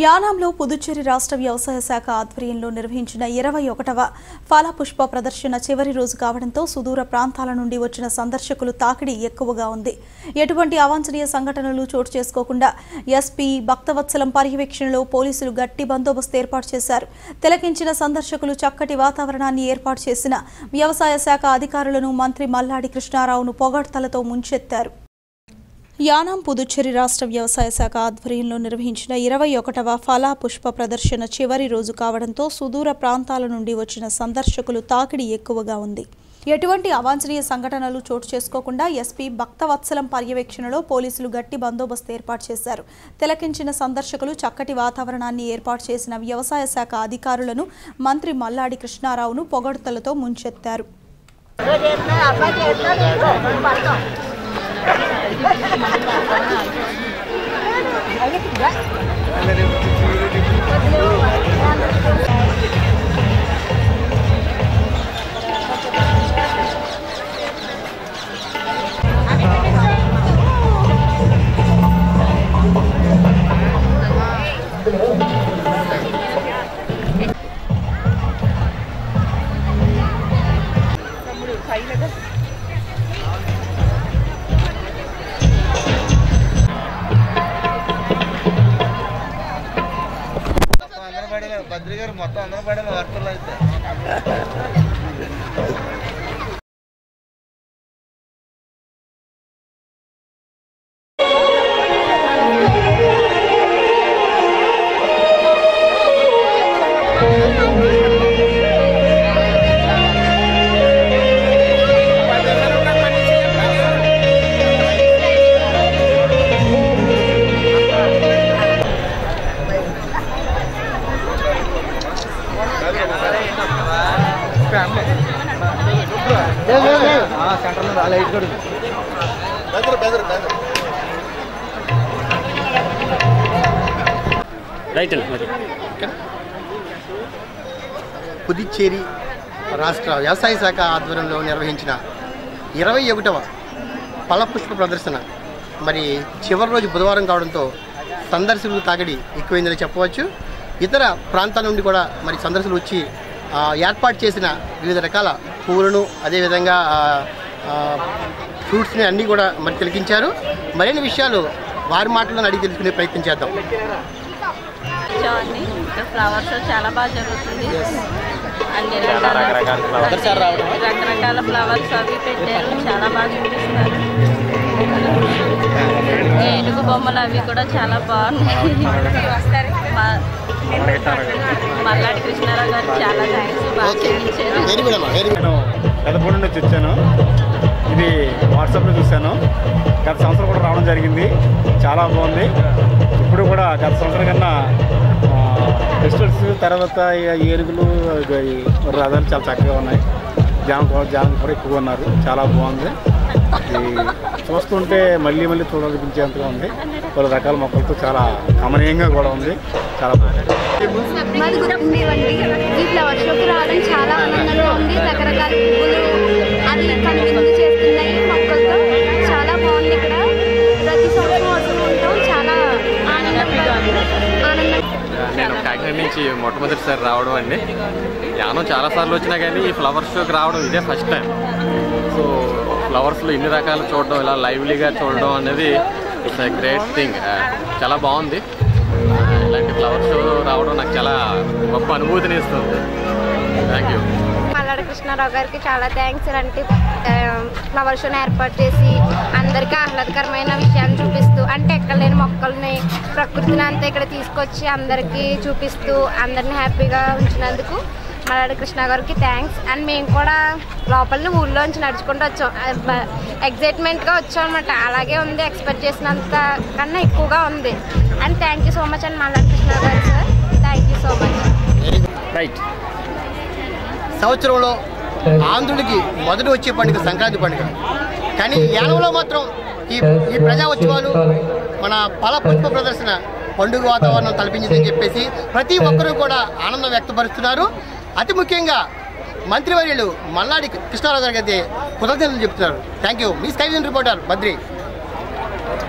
యానాంలో పుదుచ్చేరి రాష్ట్ర వ్యవసాయ శాఖ ఆధ్వర్యంలో నిర్వహించిన ఇరవై ఒకటవ ఫలపుష్ప ప్రదర్శన చివరి రోజు కావడంతో సుదూర ప్రాంతాల నుండి వచ్చిన సందర్శకులు తాకిడి ఎక్కువగా ఉంది. ఎటువంటి అవాంఛనీయ సంఘటనలు చోటు చేసుకోకుండా ఎస్పీ భక్తవత్సలం పర్యవేక్షణలో పోలీసులు గట్టి బందోబస్తు ఏర్పాటు చేశారు. తిలకించిన సందర్శకులు చక్కటి వాతావరణాన్ని ఏర్పాటు చేసిన వ్యవసాయ శాఖ అధికారులను మంత్రి మల్లాడి కృష్ణారావును పొగడ్తలతో ముంచెత్తారు. యానాం పుదుచ్చేరి రాష్ట్ర వ్యవసాయ శాఖ ఆధ్వర్యంలో నిర్వహించిన ఇరవై ఒకటవ ఫలా పుష్ప ప్రదర్శన చివరి రోజు కావడంతో సుదూర ప్రాంతాల నుండి వచ్చిన సందర్శకులు తాకిడి ఎక్కువగా ఉంది. ఎటువంటి అవాంఛనీయ సంఘటనలు చోటు చేసుకోకుండా ఎస్పీ భక్తవత్సలం పర్యవేక్షణలో పోలీసులు గట్టి బందోబస్తు ఏర్పాటు చేశారు. తిలకించిన సందర్శకులు చక్కటి వాతావరణాన్ని ఏర్పాటు చేసిన వ్యవసాయ శాఖ అధికారులను మంత్రి మల్లాడి కృష్ణారావును పొగడ్తలతో ముంచెత్తారు. juga. బద్రి గారు మొత్తం అందరూ పడేలా వర్తలు అయితే లైట్ కూడా. రైట్ అండి పుదుచ్చేరి రాష్ట్ర వ్యవసాయ శాఖ ఆధ్వర్యంలో నిర్వహించిన ఇరవై ఒకటవ ఫలపుష్ప ప్రదర్శన. మరి చివరి రోజు బుధవారం కావడంతో సందర్శకులు తాగడి ఎక్కువైందని చెప్పవచ్చు. ఇతర ప్రాంతాల నుండి కూడా మరి సందర్శకులు వచ్చి ఆ, ఏర్పాటు చేసిన వివిధ రకాల పువ్వులను అదేవిధంగా ఫ్రూట్స్ని అన్నీ కూడా మరి తిలకించారు. మరిన్ని విషయాలు వారి మాటలను అడిగి తెలుసుకునే ప్రయత్నం చేద్దాం. వచ్చామండి ఇక్కడ ఫ్లవర్ షో చాలా బాగా జరుగుతుంది. అన్ని రకరకాల ఫ్లవర్స్ అవి పెట్టారు. చాలా బాగా చూపిస్తున్నారు ఏనుగు బొమ్మలు అవి కూడా చాలా బాగున్నాయి. మా- మల్లాడి కృష్ణారావు గారు చాలా థ్యాంక్స్ బాగా చేయించారు. నుంచి వచ్చాను. ఇది వాట్సాప్లో చూశాను. గత సంవత్సరం కూడా రావడం జరిగింది. చాలా బాగుంది. ఇప్పుడు కూడా గత సంవత్సరం కన్నా ఫెస్టివల్స్ తర్వాత ఏనుగులు రథాలు చాలా చక్కగా ఉన్నాయి. జనం జామ జనం కూడా ఎక్కువ ఉన్నారు. చాలా బాగుంది. చూస్తుంటే మళ్ళీ మళ్ళీ చూడాలనిపించేంతగా ఉంది. పలు రకాల మొక్కలతో చాలా కమనీయంగా కూడా ఉంది. చాలా బాగుంది. నేను కాకినాడ నుంచి మొట్టమొదటిసారి రావడం అండి. యానం చాలాసార్లు వచ్చినా కానీ ఈ ఫ్లవర్ షోకి రావడం ఇదే ఫస్ట్ టైం. సో ఫ్లవర్స్లో ఇన్ని రకాలు చూడడం ఇలా లైవ్లీగా చూడడం అనేది ఇట్స్ గ్రేట్ థింగ్. చాలా బాగుంది. ఇలాంటి ఫ్లవర్ షో రావడం నాకు చాలా గొప్ప అనుభూతిని ఇస్తుంది. థ్యాంక్ యూ మల్లాడి కృష్ణారావు గారికి చాలా థ్యాంక్స్ అంటే ఫ్లవర్ షోని ఏర్పాటు చేసి అందరికీ ఆహ్లాదకరమైన విషయాన్ని చూపిస్తూ అంటే ఎక్కడ లేని మొక్కల్ని ప్రకృతిని అంతా ఇక్కడ తీసుకొచ్చి అందరికీ చూపిస్తూ అందరిని హ్యాపీగా ఉంచినందుకు మల్లాడి కృష్ణ గారికి థ్యాంక్స్ అండ్ మేము కూడా లోపల ఊళ్ళోంచి నడుచుకుంటూ వచ్చాం. ఎగ్జైట్మెంట్గా వచ్చాం అనమాట అలాగే ఉంది ఎక్స్పెక్ట్ చేసినంత కన్నా ఎక్కువగా ఉంది. And thank you so much and Malladi Krishna గారు sir thank you so much right సంవత్సరంలో ఆంధ్రుడికి మొదటి వచ్చే పండుగ సంక్రాంతి పండుగ. కానీ ఏలవలో మాత్రం ఈ ఈ ప్రజా ఉత్సవాలు మన ఫల పుష్ప ప్రదర్శన పండుగ వాతావరణం తలపించిందని చెప్పేసి ప్రతి ఒక్కరూ కూడా ఆనందం వ్యక్తపరుస్తున్నారు. అతి ముఖ్యంగా మంత్రివర్యులు మల్లాడి కృష్ణారావు గారికి అయితే కృతజ్ఞతలు చెప్తున్నారు. థ్యాంక్ యూ మీ స్కై రిపోర్టర్ బద్రి.